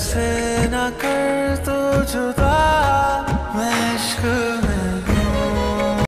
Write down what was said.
से न कर तो जुदा मैं इश्क